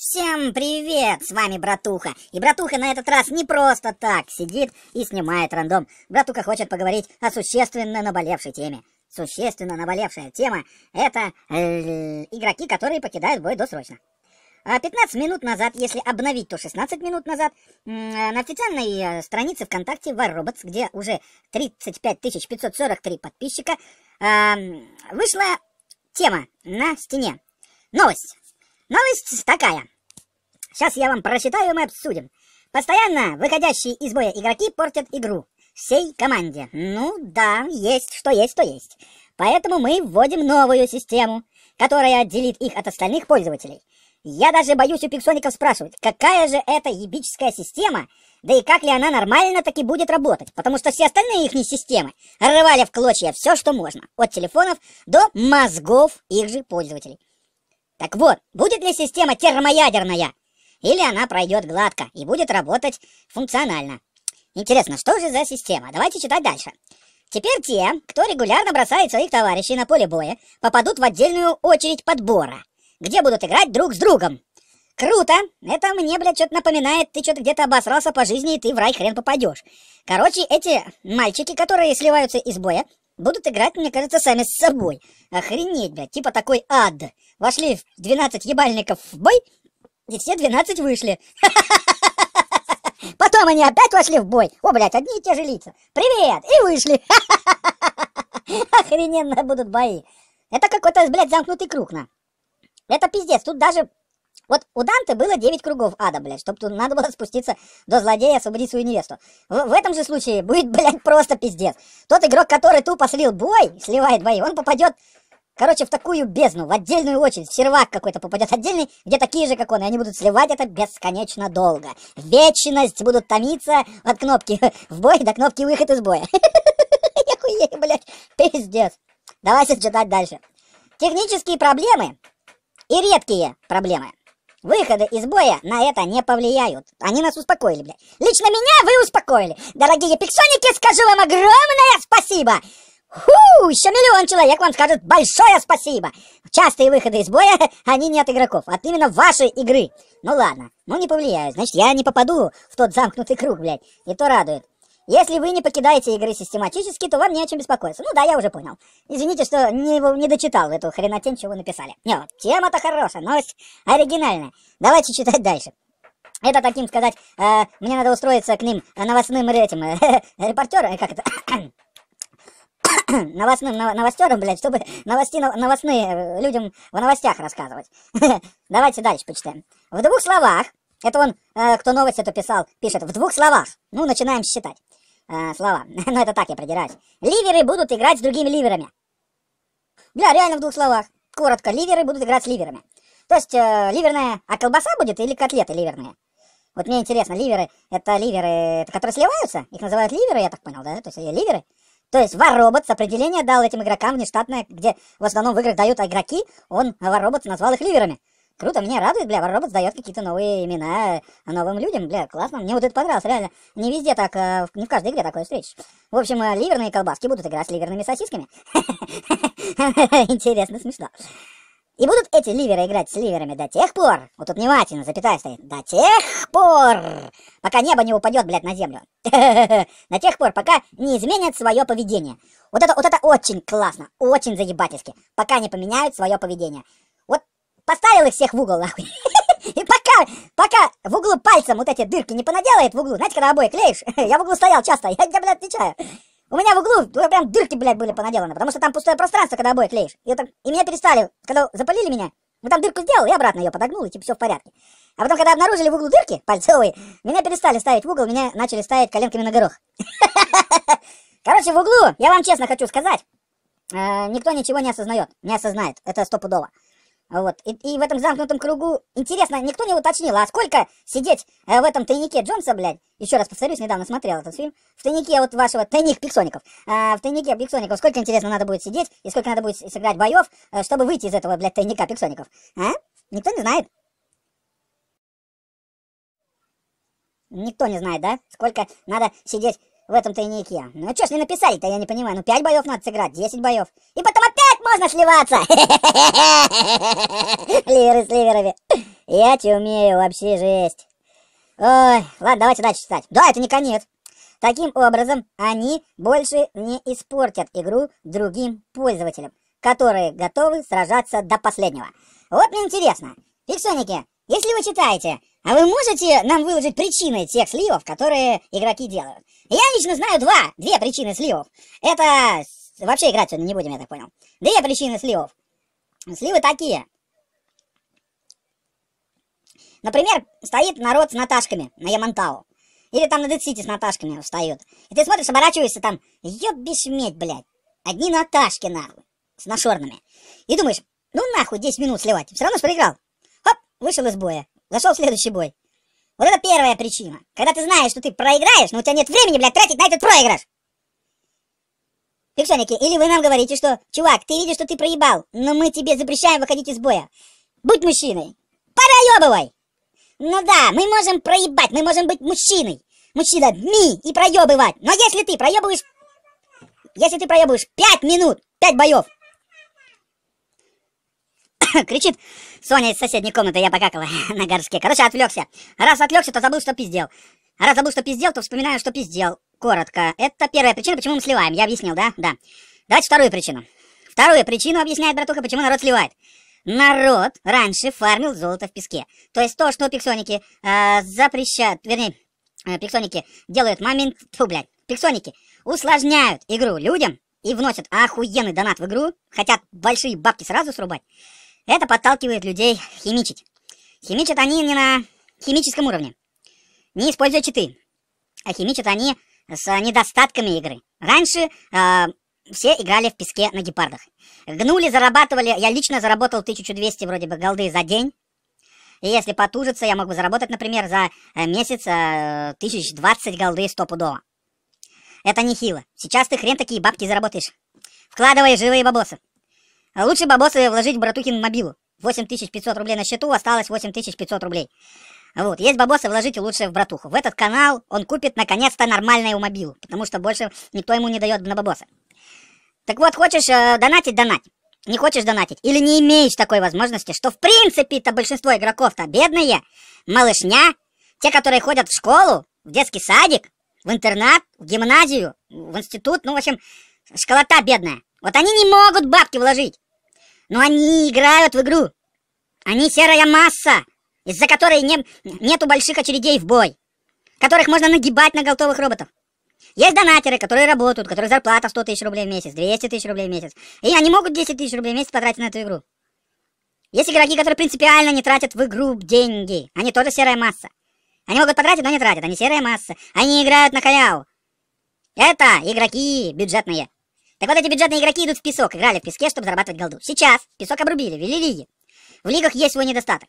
Всем привет! С вами Братуха. И Братуха на этот раз не просто так сидит и снимает рандом. Братуха хочет поговорить о существенно наболевшей теме. Существенно наболевшая тема — это э, игроки, которые покидают бой досрочно. 15 а минут назад, если обновить, то 16 минут назад, на официальной э, странице ВКонтакте Варроботс, где уже 35 543 подписчика, вышла тема на стене. Новость. Новость такая. Сейчас я вам прочитаю и мы обсудим. Постоянно выходящие из боя игроки портят игру всей команде. Ну да, есть что есть, то есть. Поэтому мы вводим новую систему, которая отделит их от остальных пользователей. Я даже боюсь у пиксоников спрашивать, какая же это ебическая система, да и как ли она нормально таки будет работать, потому что все остальные их системы рвали в клочья все, что можно, от телефонов до мозгов их же пользователей. Так вот, будет ли система термоядерная? Или она пройдет гладко и будет работать функционально? Интересно, что же за система? Давайте читать дальше. Теперь те, кто регулярно бросает своих товарищей на поле боя, попадут в отдельную очередь подбора, где будут играть друг с другом. Круто! Это мне, блядь, что-то напоминает, ты что-то где-то обосрался по жизни, и ты в рай хрен попадешь. Короче, эти мальчики, которые сливаются из боя, будут играть, мне кажется, сами с собой. Охренеть, блядь, типа такой ад. Вошли 12 ебальников в бой, и все 12 вышли. Потом они опять вошли в бой. О, блядь, одни и те же лица. Привет! И вышли. Охрененно будут бои. Это какой-то, блядь, замкнутый круг, на. Это пиздец. Тут даже вот у Данте было 9 кругов ада, блядь, чтобы тут надо было спуститься до злодея и освободить свою невесту. В, в этом же случае будет, блядь, просто пиздец. Тот игрок, который тупо слил бой, сливает бои, он попадет, короче, в такую бездну, в отдельную очередь, в сервак какой-то попадет отдельный, где такие же, как он, и они будут сливать это бесконечно долго. Вечность будут томиться от кнопки в бой до кнопки выход из боя. Охуеть, блядь, пиздец. Давайте читать дальше. Технические проблемы и редкие проблемы Выходы из боя на это не повлияют. Они нас успокоили, блядь. Лично меня вы успокоили. Дорогие пиксоники, скажу вам огромное спасибо. Фу, еще миллион человек вам скажет большое спасибо. Частые выходы из боя, они не от игроков, а от именно вашей игры. Ну ладно, ну не повлияют. Значит, я не попаду в тот замкнутый круг, блядь. И то радует. Если вы не покидаете игры систематически, то вам не о чем беспокоиться. Ну да, я уже понял. Извините, что не, не дочитал эту хренотень, чего написали. Нет, тема-то хорошая, новость оригинальная. Давайте читать дальше. Это таким сказать, э, мне надо устроиться к ним новостным этим э, репортером, как это, новостным новостером, блядь, чтобы новости новостные э, людям в новостях рассказывать. Давайте дальше почитаем. В двух словах, это он, э, кто новость эту писал, пишет в двух словах. Ну, начинаем считать э, слова. Но это так, я продираюсь. Ливеры будут играть с другими ливерами. Бля, реально в двух словах. Коротко, ливеры будут играть с ливерами. То есть, э, ливерная, а колбаса будет или котлеты ливерные? Вот мне интересно, ливеры, это ливеры, которые сливаются? Их называют ливеры, я так понял, да? То есть, ливеры? То есть Варробот с определения дал этим игрокам внештатное, где в основном в играх дают игроки, он, Варробот, назвал их ливерами. Круто, меня радует, бля, робот сдает какие-то новые имена новым людям, бля, классно. Мне вот это понравилось, реально. Не везде так, э, не в каждой игре такое встретишь. В общем, э, ливерные колбаски будут играть с ливерными сосисками. Интересно, смешно. И будут эти ливеры играть с ливерами до тех пор, вот тут внимательно, запятая стоит, до тех пор, пока небо не упадет, блядь, на землю. До тех пор, пока не изменят свое поведение. Вот это, вот это очень классно, очень заебательски, пока не поменяют свое поведение. Поставил их всех в угол, нахуй. И пока, пока в углу пальцем вот эти дырки не понаделает в углу, знаете, когда обои клеишь, я в углу стоял часто, я тебе, блядь, отвечаю. У меня в углу прям дырки, блядь, были понаделаны, потому что там пустое пространство, когда обои клеишь. И, это, и меня перестали, когда запалили меня, ну там дырку сделал, и обратно ее подогнул, и типа все в порядке. А потом, когда обнаружили в углу дырки пальцевые, меня перестали ставить в угол, меня начали ставить коленками на горох. Короче, в углу, я вам честно хочу сказать, э, никто ничего не осознает, не осознает, это стопудово. Вот. И, и в этом замкнутом кругу, интересно, никто не уточнил, а сколько сидеть э, в этом тайнике Джонса, блядь, еще раз повторюсь, недавно смотрел этот фильм, в тайнике вот вашего, тайник Пиксоников, а, в тайнике Пиксоников, сколько, интересно, надо будет сидеть, и сколько надо будет сыграть боев, э, чтобы выйти из этого, блядь, тайника Пиксоников, а? Никто не знает. Никто не знает, да? Сколько надо сидеть в этом тайнике. Ну что ж не написали-то, я не понимаю. Ну 5 боев надо сыграть, 10 боев. И потом опять можно сливаться. Ливеры с ливерами. Я те умею, вообще жесть. Ой, ладно, давайте дальше читать. Да, это не конец. Таким образом, они больше не испортят игру другим пользователям, которые готовы сражаться до последнего. Вот мне интересно, пиксоники, если вы читаете, а вы можете нам выложить причины тех сливов, которые игроки делают? Я лично знаю два, две причины сливов. Это... Вообще играть сегодня не будем, я так понял. Две причины сливов. Сливы такие. Например, стоит народ с Наташками на Ямантау. Или там на Дедсити с Наташками встают. И ты смотришь, оборачиваешься там, ёбишь медь, блядь. Одни Наташки, нахуй, с нашорными. И думаешь, ну нахуй 10 минут сливать, все равно проиграл. Хоп, вышел из боя, зашел в следующий бой. Вот это первая причина. Когда ты знаешь, что ты проиграешь, но у тебя нет времени, блядь, тратить на этот проигрыш. Пиксоники, или вы нам говорите, что, чувак, ты видишь, что ты проебал, но мы тебе запрещаем выходить из боя. Будь мужчиной. Проебывай! Ну да, мы можем проебать, мы можем быть мужчиной. Мужчина, ми и проебывать. Но если ты проебываешь... Если ты проебываешь 5 минут, 5 боев. Кричит Соня из соседней комнаты, я покакала на горшке. Короче, отвлекся. Раз отвлекся, то забыл, что пиздел. Раз забыл, что пиздел, то вспоминаю, что пиздел. Коротко. Это первая причина, почему мы сливаем. Я объяснил, да? Да. Давайте вторую причину. Вторую причину объясняет братуха, почему народ сливает. Народ раньше фармил золото в песке. То есть то, что пиксоники э, запрещают, вернее, э, пиксоники делают момент... Фу, блядь, пиксоники усложняют игру людям и вносят охуенный донат в игру, хотят большие бабки сразу срубать. Это подталкивает людей химичить. Химичат они не на химическом уровне, не используя читы, а химичат они с недостатками игры. Раньше э, все играли в песке на гепардах. Гнули, зарабатывали. Я лично заработал 1200 вроде бы голды за день. И если потужиться, я мог бы заработать, например, за э, месяц 1020 э, голды стопудово. Это нехило. Сейчас ты хрен такие бабки заработаешь. Вкладывай живые бабосы. Лучше бабосы вложить в братухин мобилу. 8500 рублей на счету, осталось 8500 рублей. Вот, есть бабосы, вложите лучше в братуху. В этот канал он купит наконец-то нормальную мобилу, потому что больше никто ему не дает на бабосы. Так вот, хочешь э, донатить, донать. Не хочешь донатить или не имеешь такой возможности, что в принципе-то большинство игроков-то бедные, малышня, те, которые ходят в школу, в детский садик, в интернат, в гимназию, в институт, ну, в общем, школота бедная. Вот они не могут бабки вложить, но они играют в игру. Они серая масса, из-за которой не, нету больших очередей в бой, которых можно нагибать на готовых роботов. Есть донатеры, которые работают, у которых зарплата 100 тысяч рублей в месяц, 200 тысяч рублей в месяц. И они могут 10 тысяч рублей в месяц потратить на эту игру. Есть игроки, которые принципиально не тратят в игру деньги. Они тоже серая масса. Они могут потратить, но не тратят. Они серая масса. Они играют на халяву. Это игроки бюджетные. Так вот эти бюджетные игроки идут в песок, играли в песке, чтобы зарабатывать голду. Сейчас песок обрубили, ввели лиги. В лигах есть свой недостаток.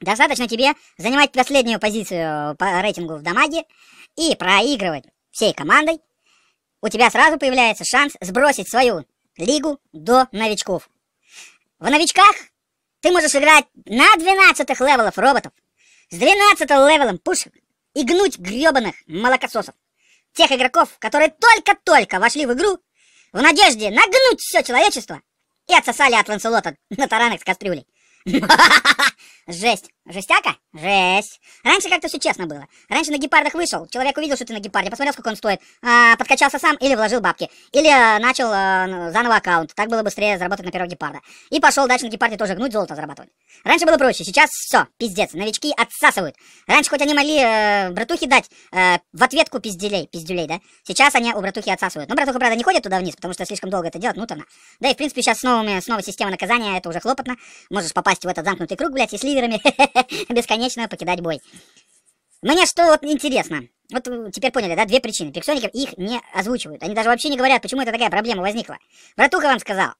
Достаточно тебе занимать последнюю позицию по рейтингу в дамаге и проигрывать всей командой, у тебя сразу появляется шанс сбросить свою лигу до новичков. В новичках ты можешь играть на 12 левелов роботов, с 12 левелом пушек и гнуть гребаных молокососов. Тех игроков, которые только-только вошли в игру в надежде нагнуть все человечество и отсосали от Ланселота на таранах с кастрюлей. Жесть. Жестяка? Жесть. Раньше как-то все честно было. Раньше на гепардах вышел, человек увидел, что ты на гепарде, посмотрел, сколько он стоит, а, подкачался сам или вложил бабки, или а, начал а, заново аккаунт. Так было быстрее заработать на первого гепарда. И пошел дальше на гепарде тоже гнуть золото зарабатывать. Раньше было проще, сейчас все, пиздец. Новички отсасывают. Раньше хоть они могли э, братухи дать э, в ответку пиздюлей, пиздюлей, да? Сейчас они у братухи отсасывают. Но братуха, правда, не ходит туда вниз, потому что слишком долго это делать муторно. Да и, в принципе, сейчас с, новыми, с новой системой наказания это уже хлопотно. Можешь попасть в этот замкнутый круг, блядь, и с ливерами бесконечно покидать бой. Мне что вот интересно. Вот теперь поняли, да, две причины. Пиксоников их не озвучивают. Они даже вообще не говорят, почему это такая проблема возникла. Братуха вам сказал.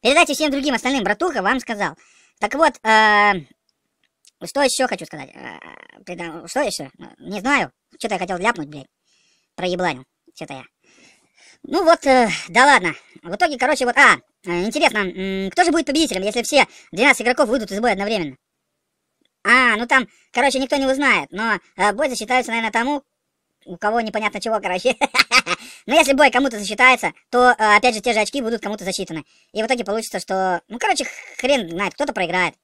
Передайте всем другим остальным. Братуха вам сказал. Так вот, э, что еще хочу сказать? Э, что еще? Не знаю. Что-то я хотел ляпнуть, блядь. Проебланил. Что-то я. Ну вот, э, да ладно. В итоге, короче, вот... А, э, интересно, кто же будет победителем, если все 12 игроков выйдут из боя одновременно? А, ну там, короче, никто не узнает, но э, бой засчитается, наверное, тому, у кого непонятно чего, короче. Но если бой кому-то засчитается, то, э, опять же, те же очки будут кому-то засчитаны. И в итоге получится, что... Ну, короче, хрен знает, кто-то проиграет.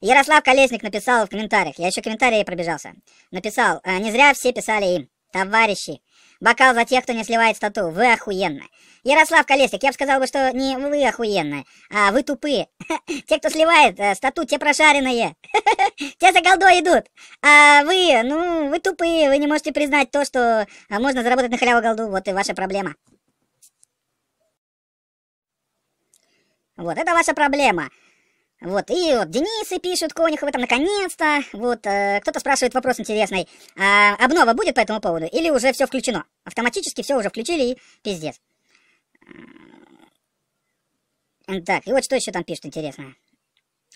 Ярослав Колесник написал в комментариях, я еще комментарии пробежался, написал, «А, не зря все писали им, товарищи, бокал за тех, кто не сливает стату, вы охуенно. Ярослав Колесник, я бы сказал что не вы охуенно, а вы тупые. Те, кто сливает э, стату, те прошаренные, те за голдой идут, а вы, ну, вы тупые, вы не можете признать то, что а, можно заработать на халяву голду, вот и ваша проблема. Вот, это ваша проблема. Вот, и вот Денисы пишут Конюховы, там, наконец-то. Вот, э, кто-то спрашивает вопрос интересный. А обнова будет по этому поводу? Или уже все включено? Автоматически все уже включили и пиздец. Так, и вот что еще там пишут интересное.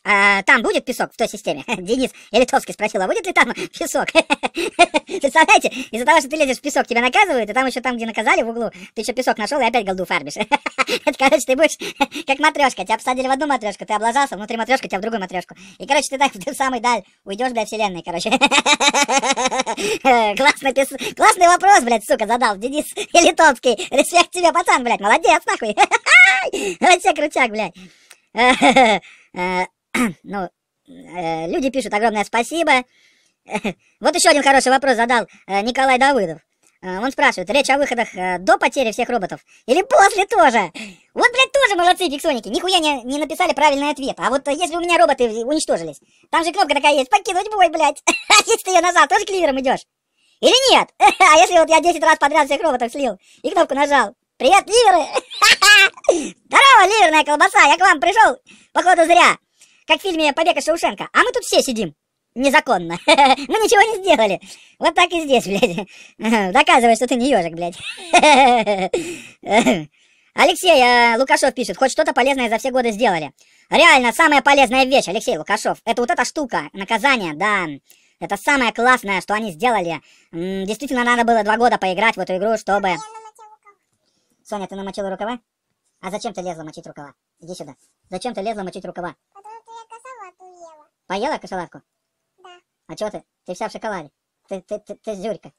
А, там будет песок в той системе? Денис Елитовский спросил, а будет ли там песок? Представляете, из-за того, что ты лезешь в песок, тебя наказывают, и там еще там, где наказали в углу, ты еще песок нашел и опять голду фарбишь. Это, короче, ты будешь как матрешка. Тебя посадили в одну матрешку, ты облажался, внутри матрешка тебя в другую матрешку. И, короче, ты так в самый даль уйдешь, для вселенной, короче. Классный, пес... Классный вопрос, блядь, сука, задал Денис Елитовский. Респект тебе, пацан, блядь, молодец, нахуй. Вообще крутяк, блядь. ну, э, люди пишут огромное спасибо. Вот еще один хороший вопрос задал э, Николай Давыдов. Э, он спрашивает, речь о выходах э, до потери всех роботов или после тоже? Вот, блядь, тоже молодцы, фиксоники. Нихуя не, не написали правильный ответ. А вот если у меня роботы уничтожились, там же кнопка такая есть, покинуть бой, блядь. А если ты ее назад, тоже кливером идешь? Или нет? А если вот я 10 раз подряд всех роботов слил и кнопку нажал? Привет, ливеры! Здорово, ливерная колбаса, я к вам пришел, походу зря как в фильме «Побег из Шаушенко». А мы тут все сидим. Незаконно. мы ничего не сделали. Вот так и здесь, блядь. Доказывай, что ты не ежик, блядь. Алексей э, Лукашов пишет, хоть что-то полезное за все годы сделали. Реально, самая полезная вещь, Алексей Лукашов, это вот эта штука, наказание, да. Это самое классное, что они сделали. -м, действительно, надо было два года поиграть в эту игру, чтобы... Соня, ты намочила рукава? А зачем ты лезла мочить рукава? Иди сюда. Зачем ты лезла мочить рукава? Поела кошелавку? Да. А чё ты? Ты вся в шоколаде. Ты, ты, ты, ты зюрька.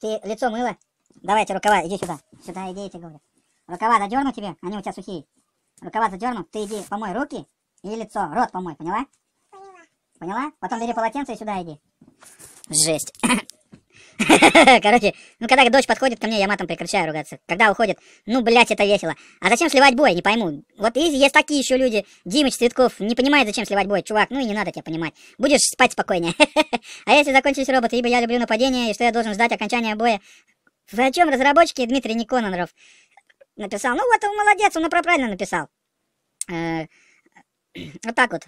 Ты лицо мыла? Давайте рукава, иди сюда. Сюда иди, я тебе говорю. Рукава задерну тебе, они у тебя сухие. Рукава задерну, ты иди помой руки и лицо, рот помой, поняла? Поняла. Поняла? Потом бери полотенце и сюда иди. Жесть. Короче, ну когда дочь подходит ко мне, я матом прекращаю ругаться. Когда уходит, ну, блядь, это весело. А зачем сливать бой, не пойму. Вот и есть такие еще люди, Димыч Цветков, не понимает, зачем сливать бой. Чувак, ну и не надо тебя понимать. Будешь спать спокойнее. а если закончились роботы, ибо я люблю нападение, и что я должен ждать окончания боя? В чем разработчики Дмитрий Никононов написал? Ну вот, он молодец, он правильно написал. Э, вот так вот.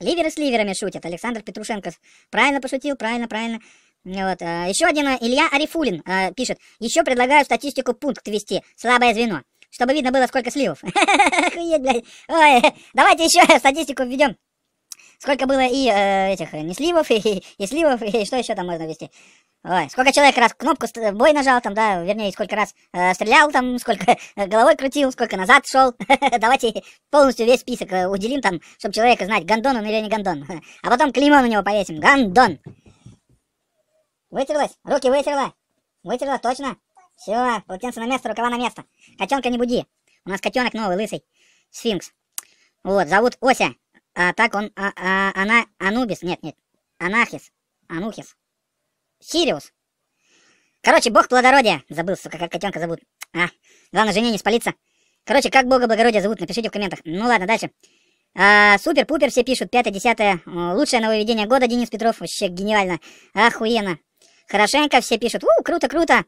Ливеры с ливерами шутят. Александр Петрушенко правильно пошутил, правильно, правильно. Вот, а, еще один э, Илья Арифулин а, пишет. Еще предлагаю статистику пункт вести. Слабое звено. Чтобы видно было, сколько сливов. Охуеть, блядь. Ой, давайте еще статистику введем. Сколько было и э, этих не сливов, и, и сливов, и что еще там можно ввести. Ой, сколько человек раз кнопку бой нажал там, да, вернее, сколько раз э, стрелял там, сколько головой крутил, сколько назад шел. Давайте полностью весь список э, уделим там, чтобы человека знать, гандон он или не гандон. А потом клеймо на него повесим. Гандон. Вытерлась? Руки вытерла? Вытерла, точно? Все, полотенце на место, рукава на место. Котенка не буди. У нас котенок новый, лысый. Сфинкс. Вот, зовут Ося. А так он, а, а, она, Анубис. Нет, нет. Анахис. Анухис. Сириус. Короче, бог плодородия. Забыл, сука, как котенка зовут. А, главное, жене не спалиться. Короче, как бога благородия зовут, напишите в комментах. Ну ладно, дальше. А, Супер-пупер все пишут, пятое-десятое. Лучшее нововведение года, Денис Петров. Вообще гениально. Охуенно. Хорошенько, все пишут. У, круто, круто.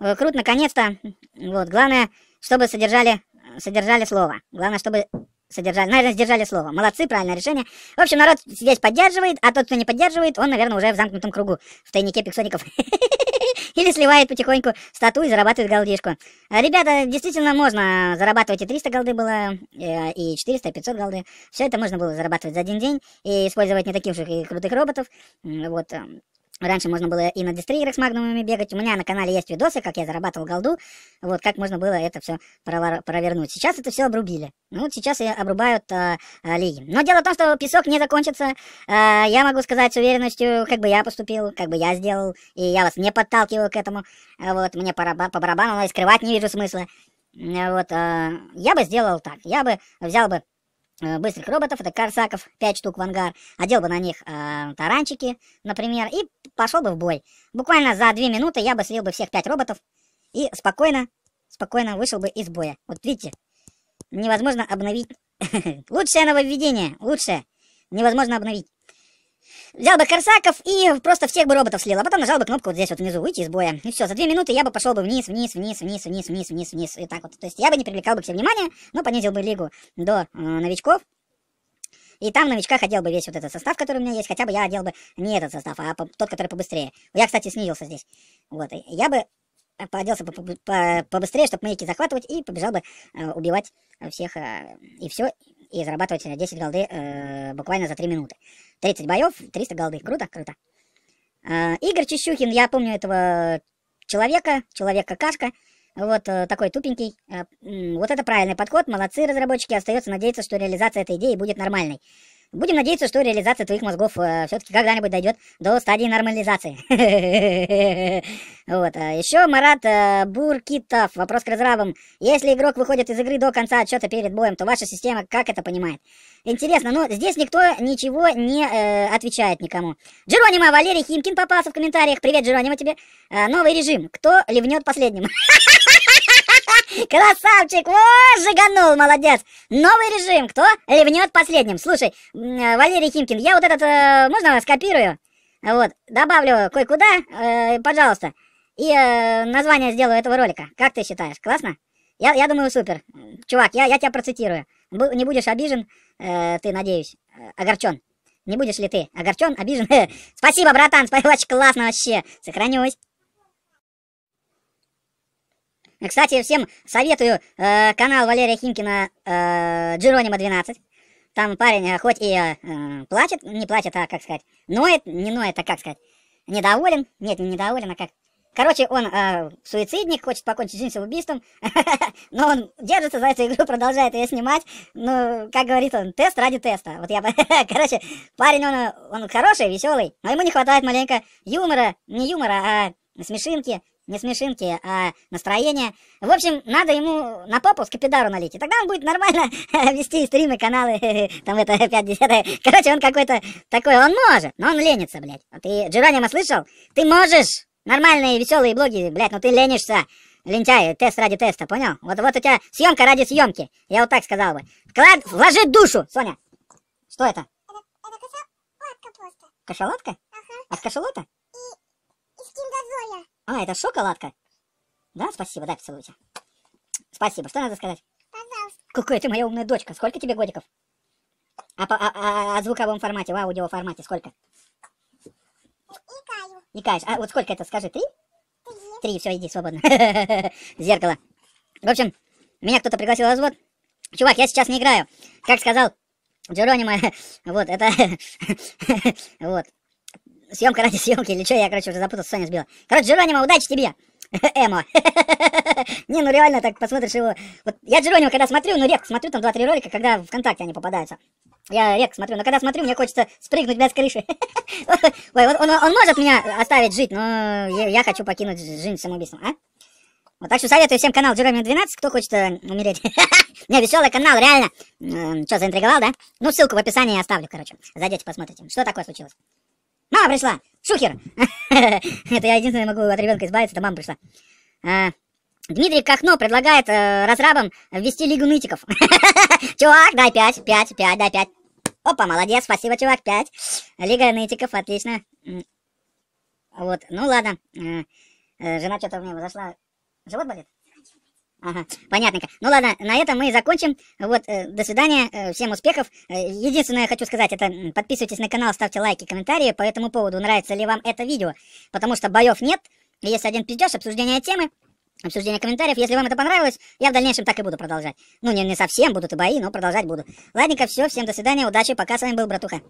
Э, круто, наконец-то. Вот, главное, чтобы содержали, содержали слово. Главное, чтобы содержали, наверное, сдержали слово. Молодцы, правильное решение. В общем, народ здесь поддерживает, а тот, кто не поддерживает, он, наверное, уже в замкнутом кругу, в тайнике пиксоников. Или сливает потихоньку стату и зарабатывает голдишку. Ребята, действительно можно зарабатывать и 300 голды было, э, и 400, и 500 голды. Все это можно было зарабатывать за один день и использовать не таких уж и крутых роботов. Вот, эм, Раньше можно было и на дистриерах с магнумами бегать. У меня на канале есть видосы, как я зарабатывал голду. Вот как можно было это все провернуть. Сейчас это все обрубили. Ну вот сейчас и обрубают а, а, лиги. Но дело в том, что песок не закончится. А, я могу сказать с уверенностью, как бы я поступил, как бы я сделал. И я вас не подталкиваю к этому. Вот мне по, по барабану, но и скрывать не вижу смысла. Вот а, я бы сделал так. Я бы взял бы э, быстрых роботов, это Корсаков, 5 штук в ангар, одел бы на них э, таранчики, например, и пошел бы в бой. Буквально за 2 минуты я бы слил бы всех 5 роботов и спокойно, спокойно вышел бы из боя. Вот видите, невозможно обновить. Лучшее нововведение, лучшее. Невозможно обновить. Взял бы Корсаков и просто всех бы роботов слил, а потом нажал бы кнопку вот здесь вот внизу, выйти из боя. И все, за две минуты я бы пошел бы вниз, вниз, вниз, вниз, вниз, вниз, вниз, вниз, и так вот. То есть я бы не привлекал бы к себе внимания, но понизил бы лигу до э, новичков. И там в новичках одел бы весь вот этот состав, который у меня есть. Хотя бы я одел бы не этот состав, а тот, который побыстрее. Я, кстати, снизился здесь. Вот. Я бы пооделся по, по, по, побыстрее, чтобы маяки захватывать, и побежал бы э, убивать всех, э, и все, и зарабатывать 10 голды э, буквально за 3 минуты. 30 боев, 300 голды. Круто, круто. Э, Игорь Чищухин, я помню этого человека, человек-какашка, вот э, такой тупенький. Э, вот это правильный подход, молодцы разработчики, остается надеяться, что реализация этой идеи будет нормальной. Будем надеяться, что реализация твоих мозгов э, все-таки когда-нибудь дойдет до стадии нормализации. Вот. А Еще Марат э, Буркитов. Вопрос к разрабам. Если игрок выходит из игры до конца отчета перед боем, то ваша система как это понимает? Интересно, но здесь никто ничего не э, отвечает никому. Джеронима, Валерий Химкин попался в комментариях. Привет, Джеронима, тебе. Э, новый режим. Кто ливнет последним? Красавчик! Вот, жиганул, молодец! Новый режим. Кто ливнет последним? Слушай, э, Валерий Химкин, я вот этот, э, можно скопирую? Вот, добавлю кое-куда, э, пожалуйста. И название сделаю этого ролика. Как ты считаешь? Классно? Я, я думаю, супер. Чувак, я, я тебя процитирую. Не будешь обижен, ты, надеюсь, огорчен. Не будешь ли ты огорчен, обижен? Спасибо, братан, спасибо, очень классно вообще. Сохранюсь. Кстати, всем советую э, канал Валерия Химкина э, Джеронима 12. Там парень э, хоть и э, плачет, не плачет, а как сказать, ноет, не ноет, а как сказать, недоволен, нет, не недоволен, а как. Короче, он э, суицидник, хочет покончить жизнь самоубийством, но он держится за эту игру, продолжает ее снимать. Ну, как говорит он, тест ради теста. Вот я, короче, парень, он, он хороший, веселый, но ему не хватает маленько юмора, не юмора, а смешинки, не смешинки, а настроение. В общем, надо ему на попу скипидару налить, и тогда он будет нормально вести стримы, каналы, там это 5 Короче, он какой-то такой, он может, но он ленится, блядь. Ты Джеронима слышал? Ты можешь! Нормальные веселые блоги, блядь, но ты ленишься. Лентяй, тест ради теста, понял? Вот, вот у тебя съемка ради съемки. Я вот так сказал бы. Вклад, вложи душу, Соня. Что это? Это, это кашалотка просто. Кашалотка? Ага. От кашалота? И, и с киндозоя. А, это шоколадка? Да, спасибо, дай поцелуйте. Спасибо, что надо сказать? Пожалуйста. Какая ты моя умная дочка, сколько тебе годиков? А, по, а, а, а в звуковом формате, в аудио формате сколько? Икаю. Не каешь. А вот сколько это, скажи, три? Три. Три, все, иди, свободно. Зеркало. В общем, меня кто-то пригласил в развод. Чувак, я сейчас не играю. Как сказал Джеронима, вот, это... вот. Съемка ради съемки или что, я, короче, уже запутался, Соня сбила. Короче, Джеронима, удачи тебе! Эмо. Не, ну реально так посмотришь его. Вот я Джеронима, когда смотрю, ну редко смотрю там 2-3 ролика, когда ВКонтакте они попадаются. Я редко смотрю, но когда смотрю, мне хочется спрыгнуть, блядь, с крыши. Ой, вот он, он может меня оставить жить, но я, хочу покинуть жизнь самоубийством, а? Вот так что советую всем канал Джероми 12, кто хочет э, умереть. Не, веселый канал, реально. Э, что, заинтриговал, да? Ну, ссылку в описании оставлю, короче. Зайдете, посмотрите. Что такое случилось? Мама пришла! Шухер! Это я единственный могу от ребенка избавиться, это мама пришла. А, Дмитрий Кахно предлагает э, разрабам ввести лигу нытиков. Чувак, дай пять, пять, пять, дай пять. Опа, молодец, спасибо, чувак, пять. Лига нытиков, отлично. Вот, ну ладно. Э, э, Жена что-то в меня зашла. Живот болит? Ага, понятненько. Ну ладно, на этом мы и закончим. Вот, э, до свидания, э, всем успехов. Э, единственное, хочу сказать, это подписывайтесь на канал, ставьте лайки, комментарии по этому поводу, нравится ли вам это видео. Потому что боев нет, есть один пиздеж, обсуждение темы, обсуждение комментариев. Если вам это понравилось, я в дальнейшем так и буду продолжать. Ну, не, не совсем будут и бои, но продолжать буду. Ладненько, все, всем до свидания, удачи, пока, с вами был Братуха.